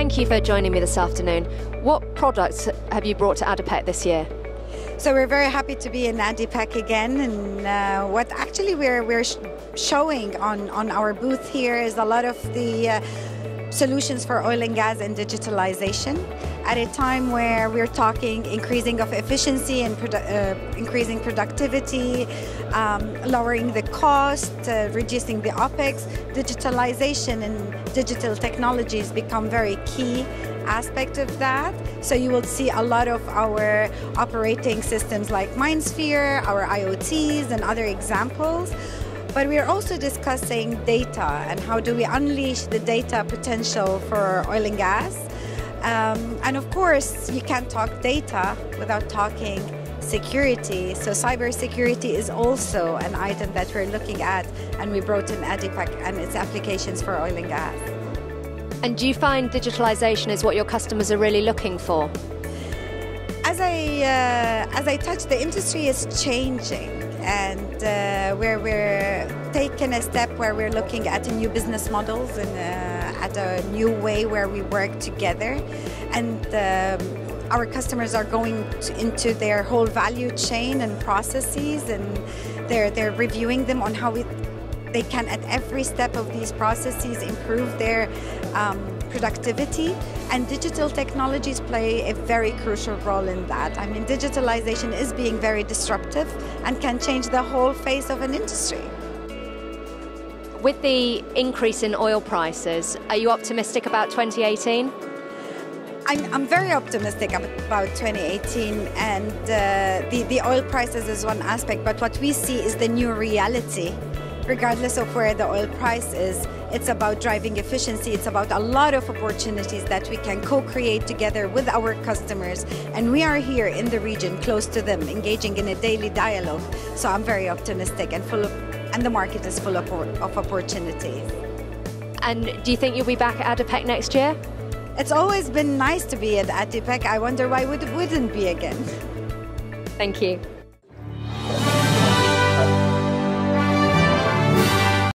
thank you for joining me this afternoon. What products have you brought to ADIPEC this year? So we're very happy to be in ADIPEC again, and uh, what actually we're we're sh- showing on on our booth here is a lot of the uh, solutions for oil and gas and digitalization at a time where we're talking increasing of efficiency and produ- uh, increasing productivity, um, lowering the cost, uh, reducing the opex. Digitalization and digital technologies become very key aspect of that. So you will see a lot of our operating systems like MindSphere, our IoTs, and other examples. But we are also discussing data and how do we unleash the data potential for oil and gas. Um, and of course, you can't talk data without talking security. So cybersecurity is also an item that we're looking at, and we brought in ADIPEC and its applications for oil and gas. And do you find digitalization is what your customers are really looking for? As I uh, as I touch, the industry is changing, and uh, we're we're taking a step where we're looking at new business models and uh, at a new way where we work together, and. Um, our customers are going to, into their whole value chain and processes, and they're they're reviewing them on how we, they can at every step of these processes improve their um, productivity and digital technologies play a very crucial role in that. I mean digitalization is being very disruptive and can change the whole face of an industry. With the increase in oil prices, are you optimistic about 2018? I'm, I'm very optimistic about 2018 and uh, the, the oil prices is one aspect but what we see is the new reality. Regardless of where the oil price is it's about driving efficiency it's about a lot of opportunities that we can co-create together with our customers and we are here in the region close to them engaging in a daily dialogue so i'm very optimistic and full of and the market is full of, of opportunities And do you think you'll be back at ADIPEC next year? it's always been nice to be at ADIPEC. I wonder why it wouldn't be again. Thank you.